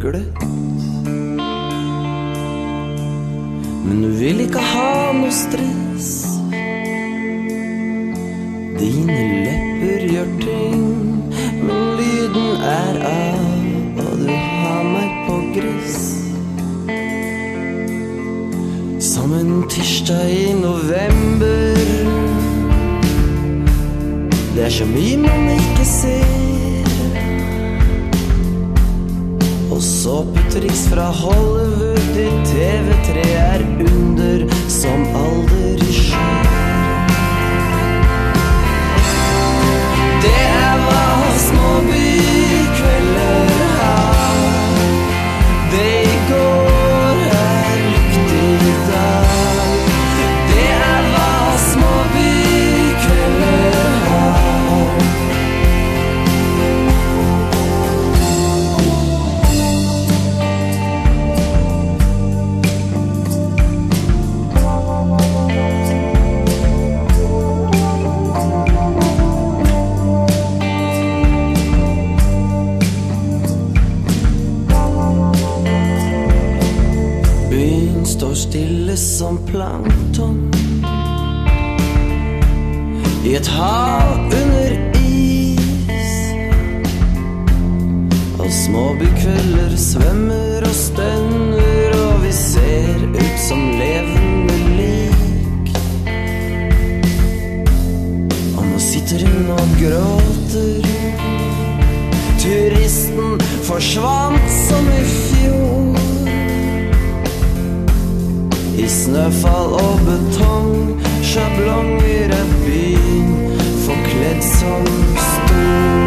gløtt. Men du vil ikke ha noe stress. Dine lepper gjør ting, men lyden er av, og du har meg på gress. Som en tirsdag i november. Det er så mye man ikke ser. Såpetriks fra Hollywood i TV3 er står stille som plankton. I et hav under is. Og småbykvelder svømmer og stønner Og vi ser ut som levende lik. Og nå sitter hun og gråter. Turisten forsvant I snøfall og betong, sjablonger er byen forkledd som stål.